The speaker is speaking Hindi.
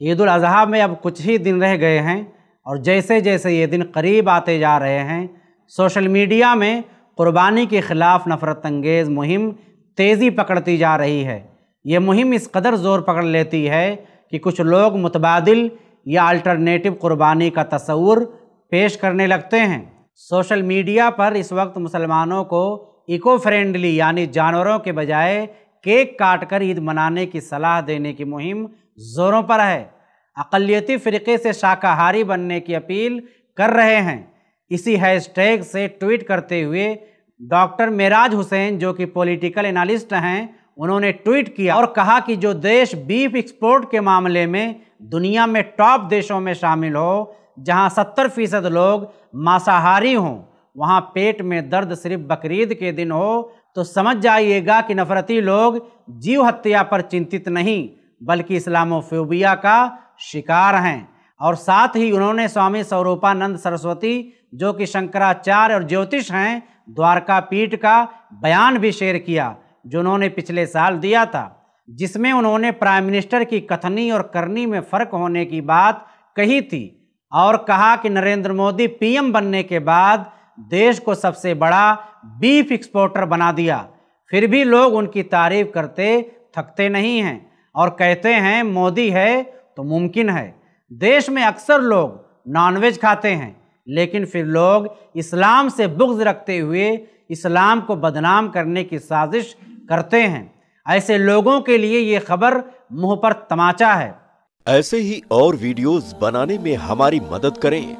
ईद अजहा में अब कुछ ही दिन रह गए हैं और जैसे जैसे ये दिन करीब आते जा रहे हैं, सोशल मीडिया में कुर्बानी के ख़िलाफ़ नफ़रत अंगेज़ मुहिम तेज़ी पकड़ती जा रही है। ये मुहिम इस कदर ज़ोर पकड़ लेती है कि कुछ लोग मुतबादिल या अल्टरनेटिव कुर्बानी का तस्वूर पेश करने लगते हैं। सोशल मीडिया पर इस वक्त मुसलमानों को इको फ्रेंडली यानी जानवरों के बजाय केक काट कर ईद मनाने की सलाह देने की मुहिम ज़ोरों पर है। अकलीती फ़िरक़े से शाकाहारी बनने की अपील कर रहे हैं। इसी हैशटैग से ट्वीट करते हुए डॉक्टर मेराज हुसैन, जो कि पॉलिटिकल एनालिस्ट हैं, उन्होंने ट्वीट किया और कहा कि जो देश बीफ एक्सपोर्ट के मामले में दुनिया में टॉप देशों में शामिल हो, जहाँ सत्तर फ़ीसद लोग मांसाहारी हों, वहाँ पेट में दर्द सिर्फ़ बकरीद के दिन हो तो समझ जाइएगा कि नफरती लोग जीव हत्या पर चिंतित नहीं। बल्कि इस्लामोफोबिया का शिकार हैं। और साथ ही उन्होंने स्वामी स्वरूपानंद सरस्वती, जो कि शंकराचार्य और ज्योतिष हैं द्वारका पीठ का बयान भी शेयर किया, जो उन्होंने पिछले साल दिया था, जिसमें उन्होंने प्राइम मिनिस्टर की कथनी और करनी में फ़र्क होने की बात कही थी और कहा कि नरेंद्र मोदी पीएम बनने के बाद देश को सबसे बड़ा बीफ एक्सपोर्टर बना दिया। फिर भी लोग उनकी तारीफ़ करते, थकते नहीं हैं। और कहते हैं, मोदी है तो मुमकिन है। देश में अक्सर लोग नॉनवेज खाते हैं, लेकिन फिर लोग इस्लाम से बुग्ज रखते हुए इस्लाम को बदनाम करने की साजिश करते हैं। ऐसे लोगों के लिए ये खबर मुँह पर तमाचा है। ऐसे ही और वीडियोस बनाने में हमारी मदद करें।